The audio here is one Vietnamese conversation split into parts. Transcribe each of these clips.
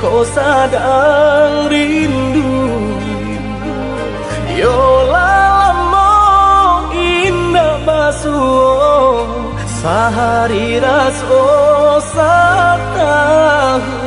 kau sadar rindu Yo lalamo indah basuh Sahari raso oh, satahu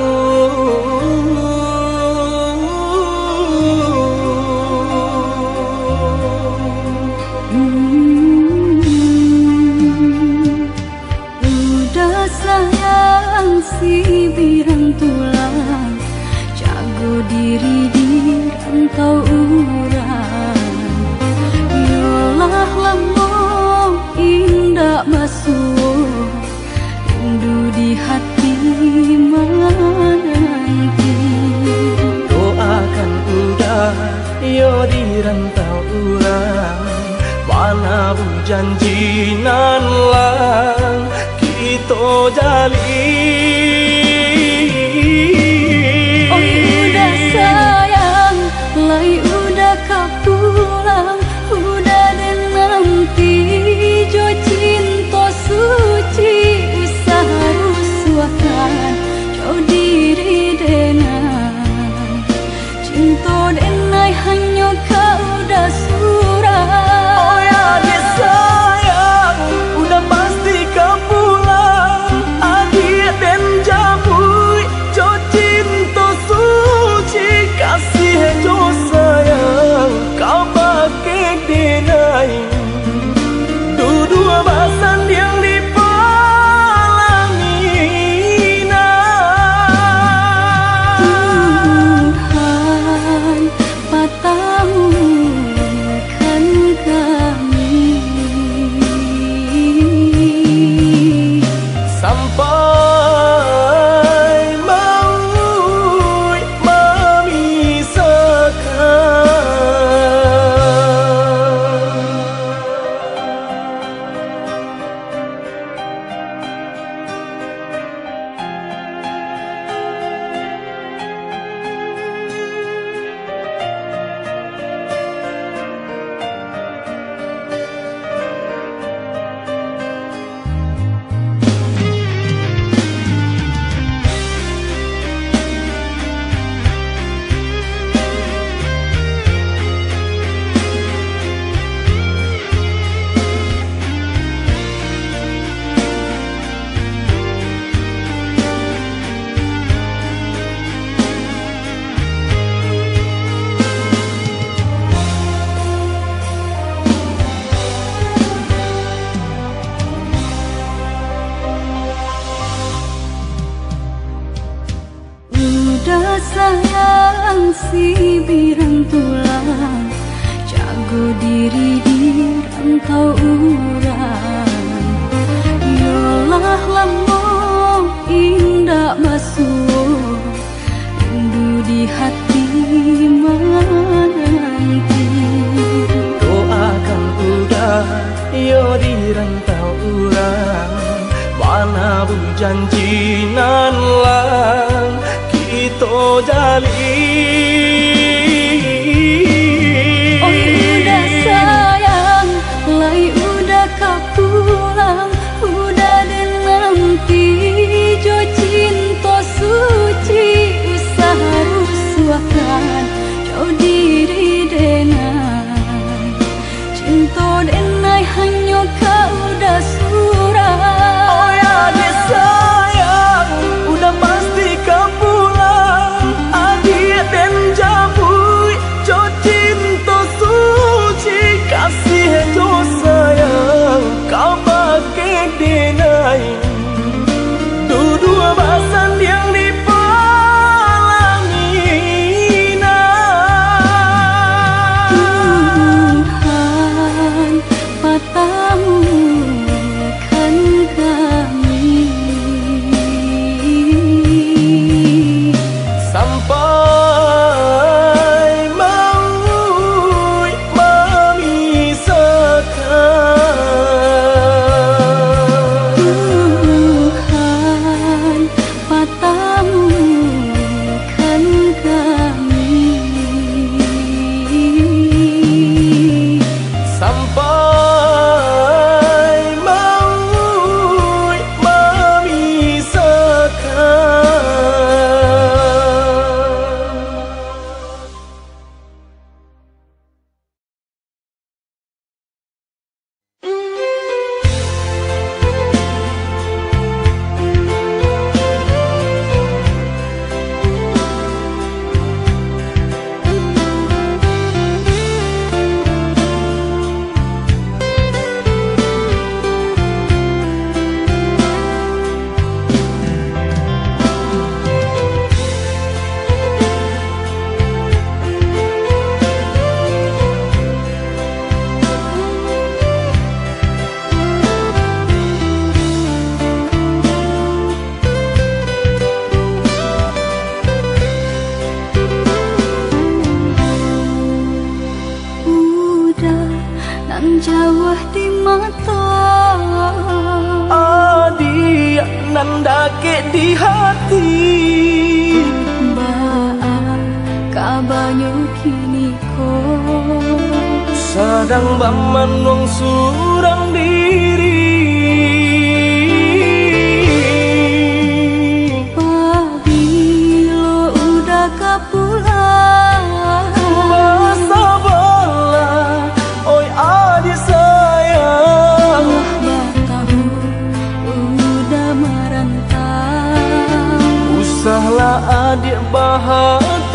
Nabu janji nan lang kita jalin. hati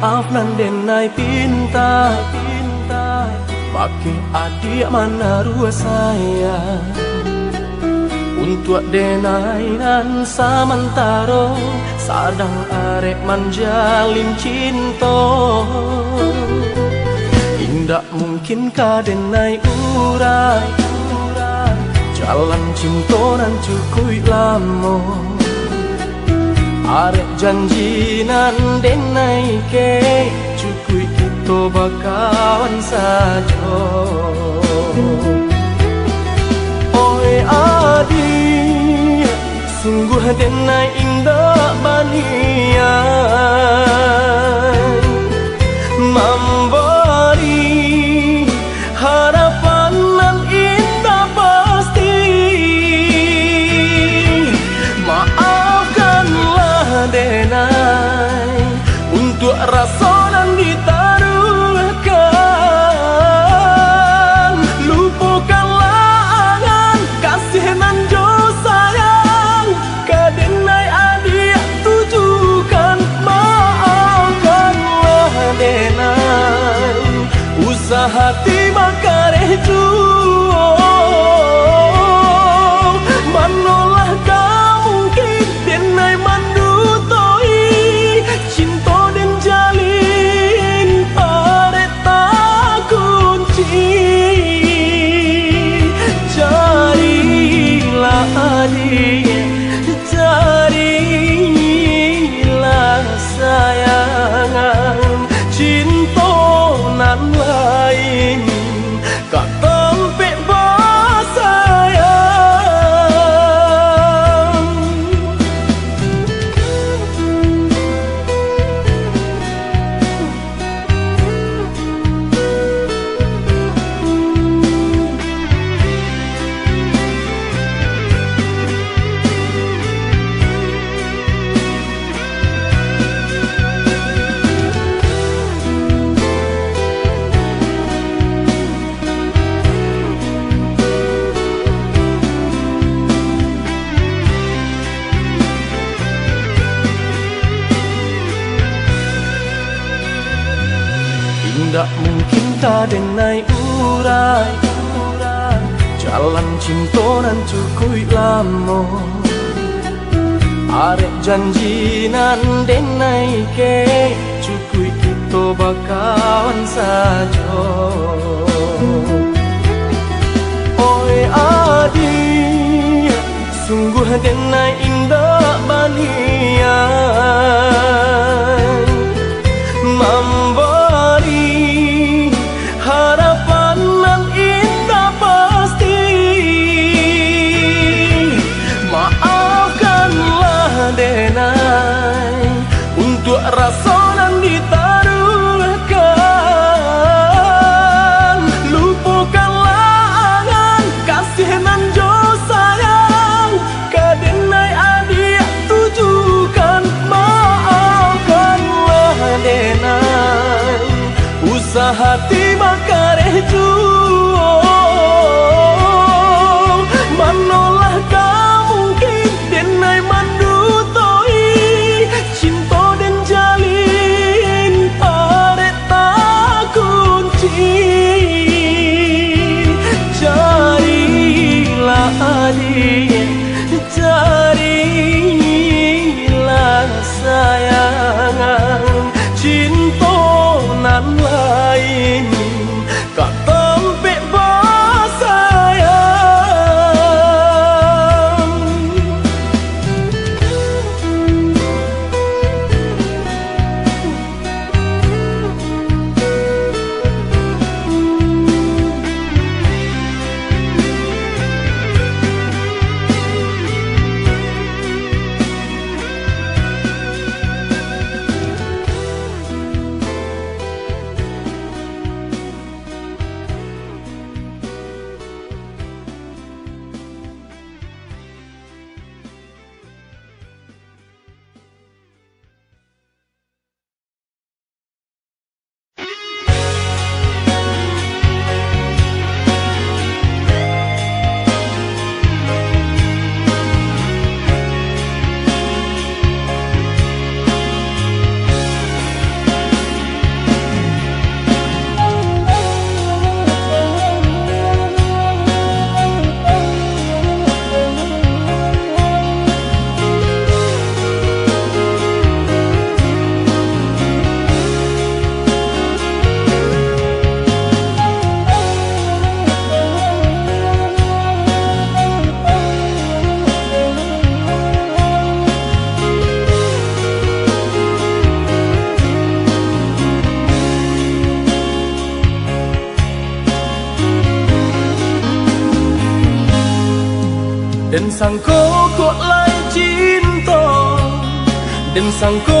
Afnan denai pinta Pakai adik mana ruas saya? Untuk denai nan samantaro Sadang arek manjalin cinto. Indah mungkin kadenai urai Jalan cinto nan cukui lama. Arek janji nan denai ke Cukui kita bakawan saja Oi adi Sungguh denai indah banian Mampu hati. Sangko kok lai cinta Dan sangko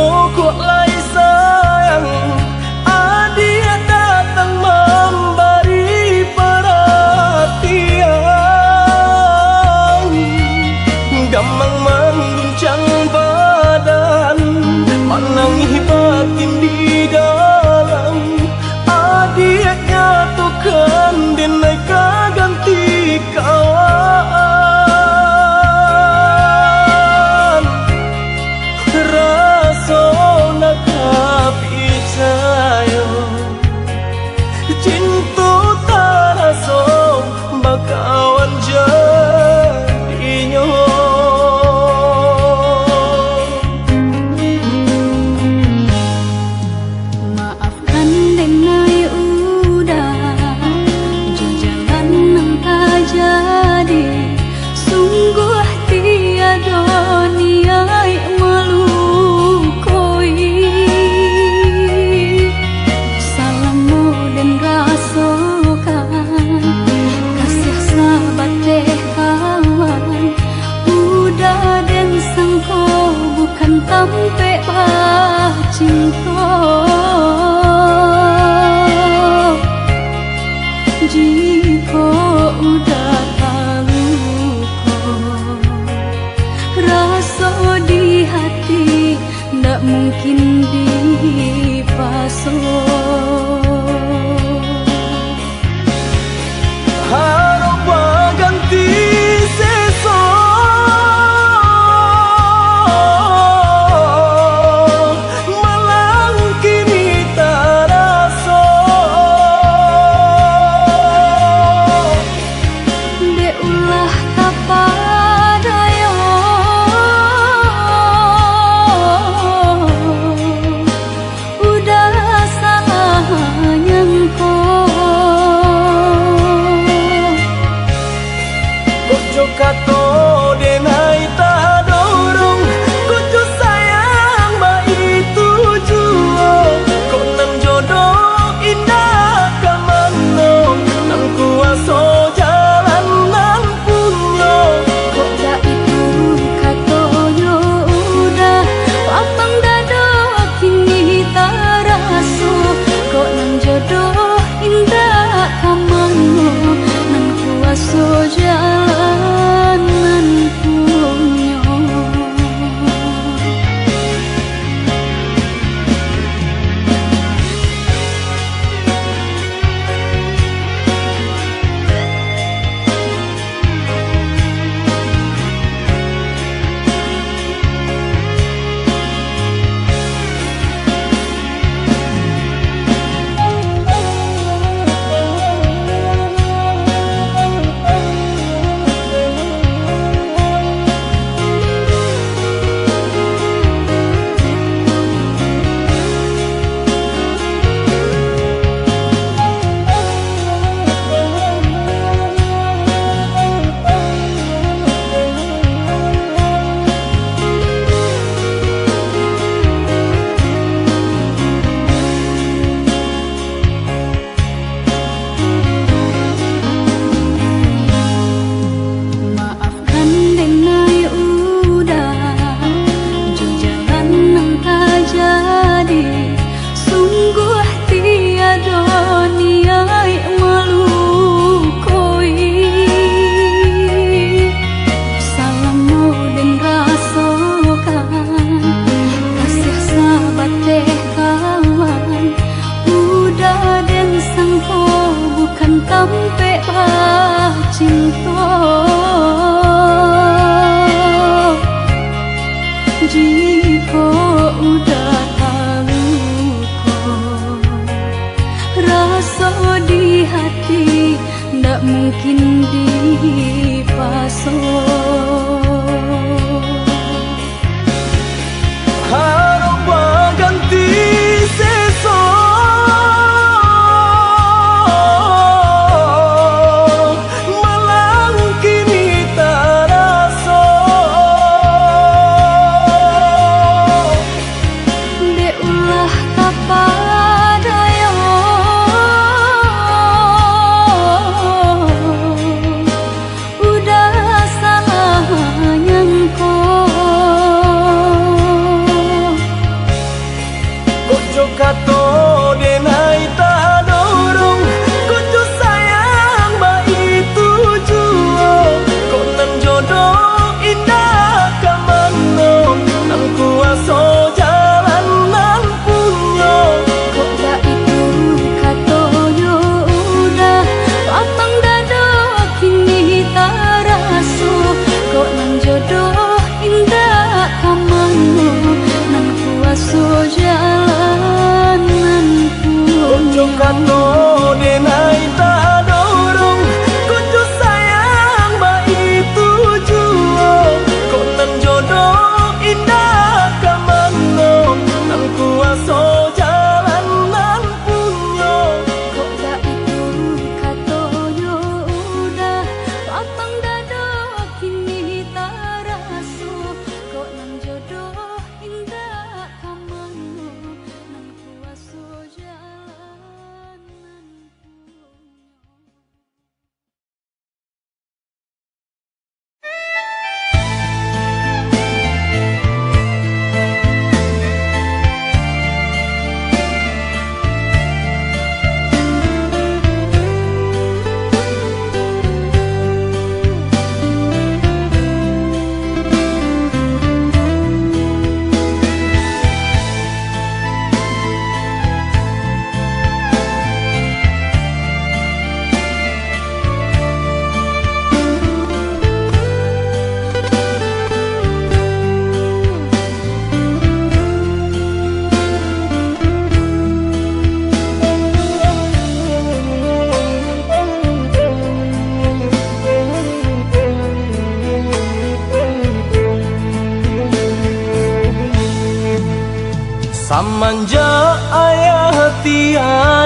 jalan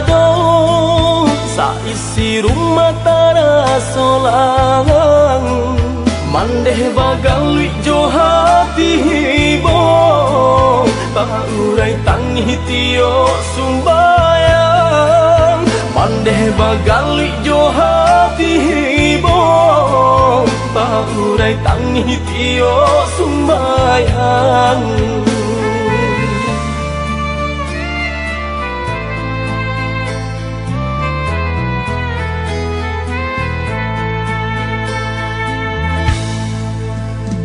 do sa isi rumah tara solang Mandeh bagalui jo hati hibo urai tangi tio sumbayang. Mandeh bagalui jo hati hibo urai tangi tio sumbayang.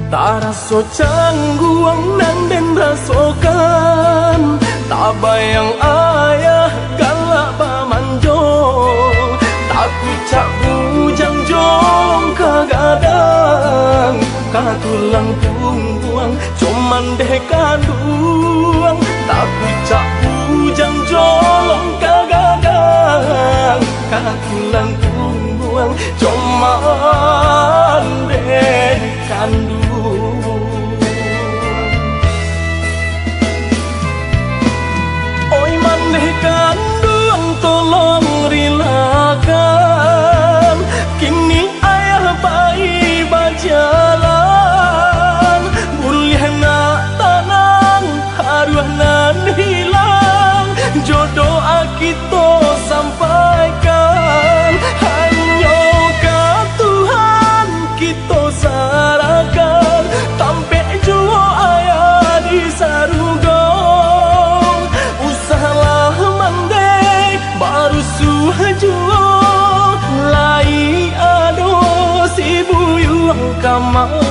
Tak rasa cangguang nang den rasokan Tak bayang ayah galak bamanjo Tak kucak bujang jong kagadang Katulang buang cuman deh kaduang Tak kucak bujang jong kagadang Katulang buang cuman deh kanduang sama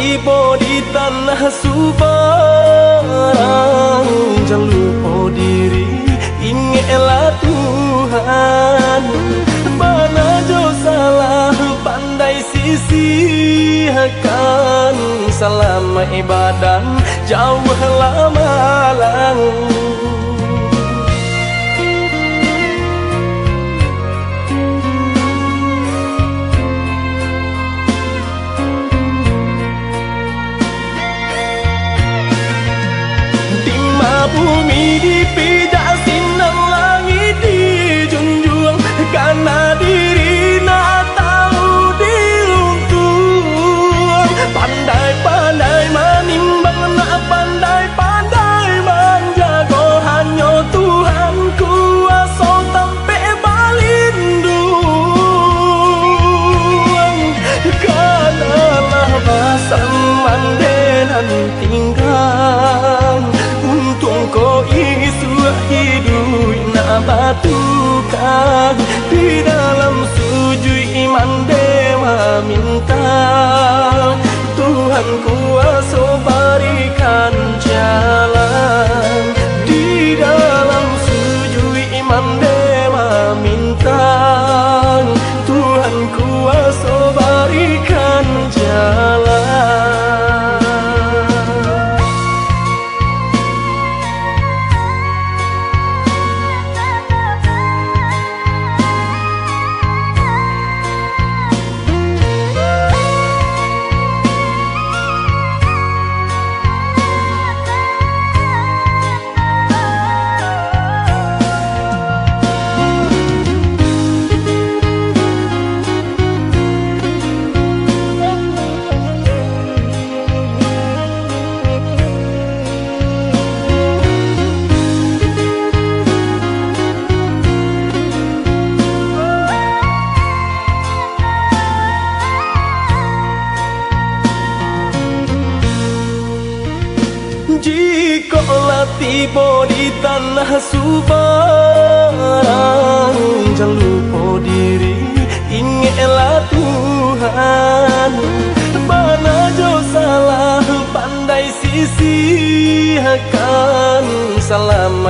ibu di tanah subang Jangan lupa diri ingatlah Tuhan. Mana jo salah pandai sisi akan Selama ibadah jauh lama lang. 我迷的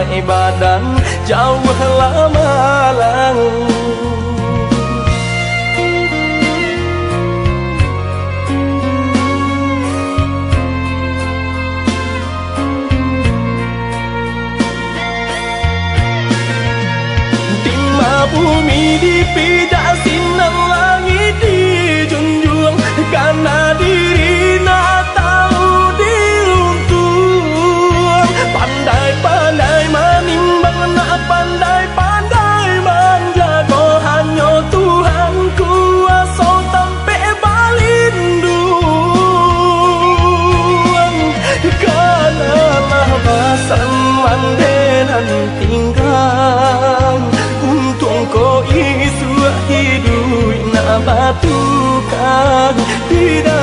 ibadan jauhlah vida.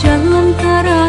jangan karena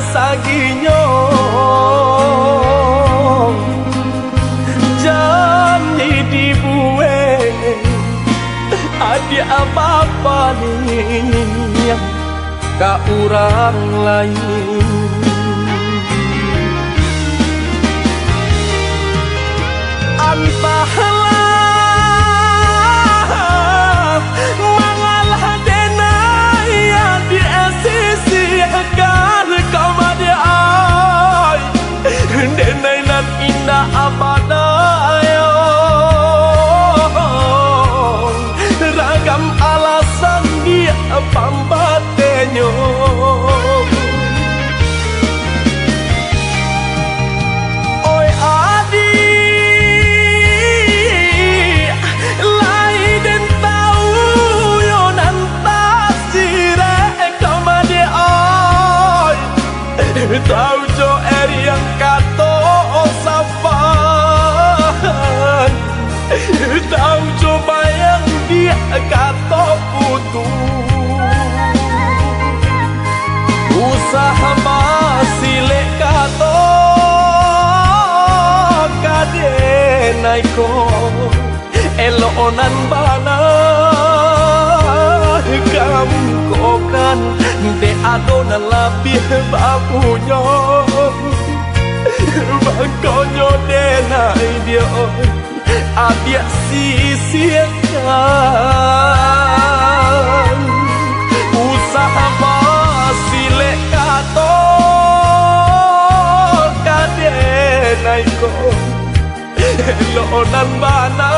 sa ginyo Jam ni di buwe Adi apa paling Ka urang lain. ko elo onan bana kam ko kan de adona la bi ba pu nyo ba ko nyo de nai dia oi a bia si si kan usaha ba sile kato kadena ko lonan bana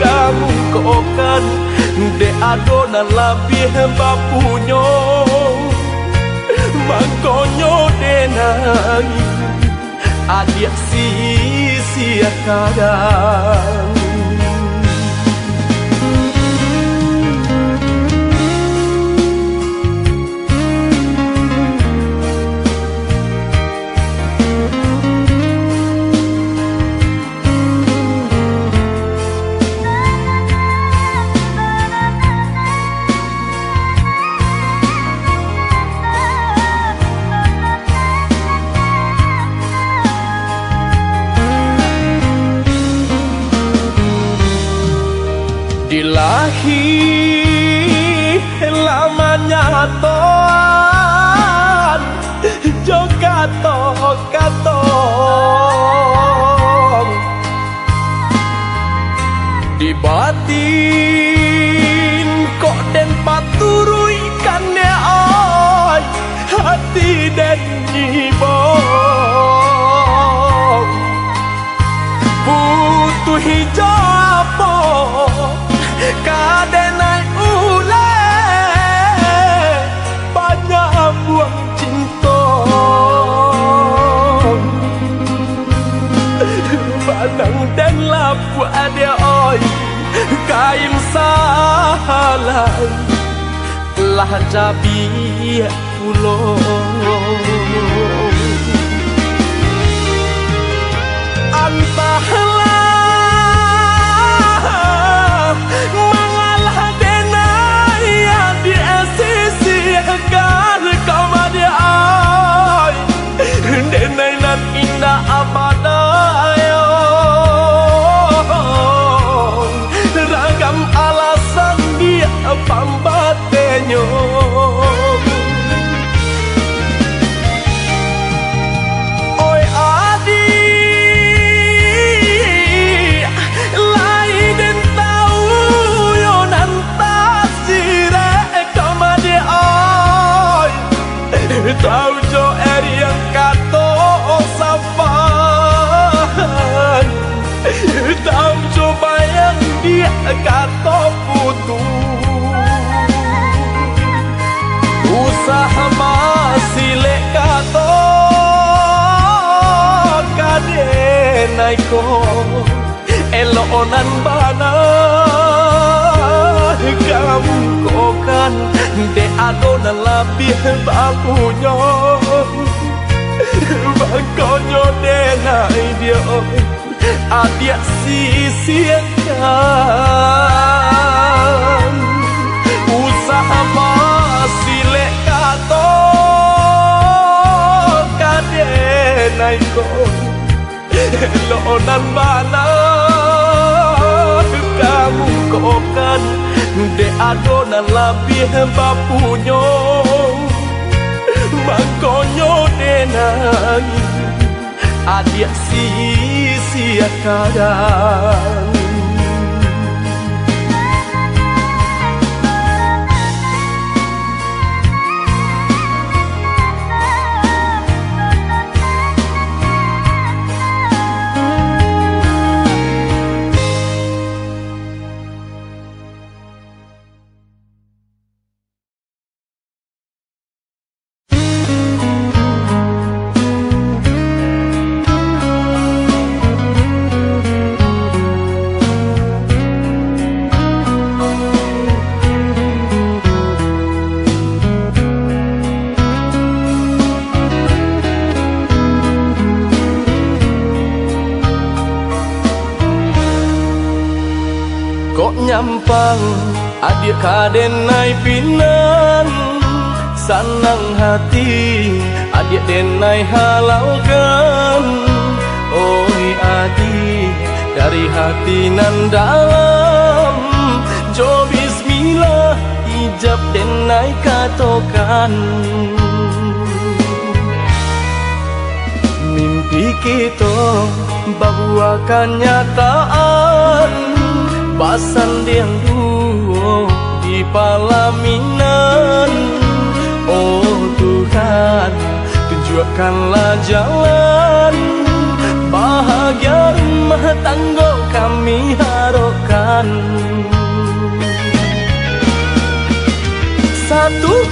kamu kokan de adonan labi hamba punyo mangkonyo denang adia si si kadang He Telah jabi pulau kadenai ko Elonan bana kamu kokan De adona labih bapunyo Bakonyo denai dia Adia sisiakan Usaha masih lekato kadenai ko Lonan mana kamu kokan De adona labih bapunyo Mangkonyo denai Adia sia kadang Kok kadenai pinan Sanang hati. Adik denai halalkan Oi adik dari hati nan dalam Jo bismillah ijab denai katokan. Mimpi kita bahwa kenyataan Basan yang duo di palaminan Oh Tuhan tunjukkanlah jalan. Bahagia rumah tangga kami harapkan. Satukan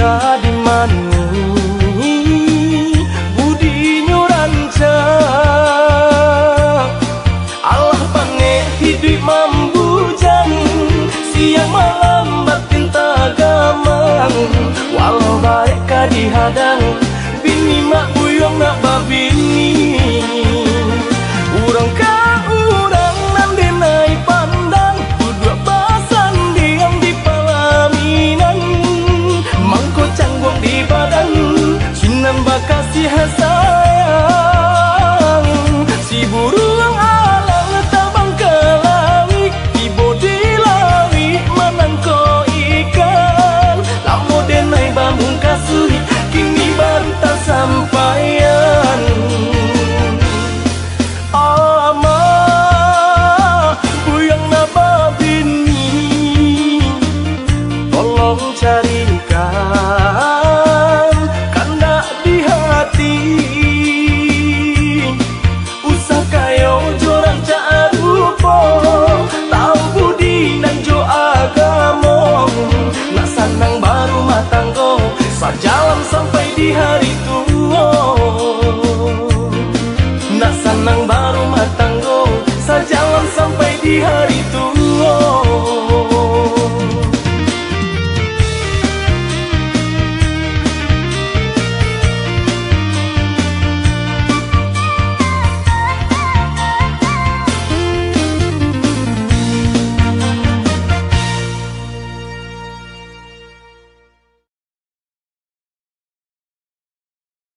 God.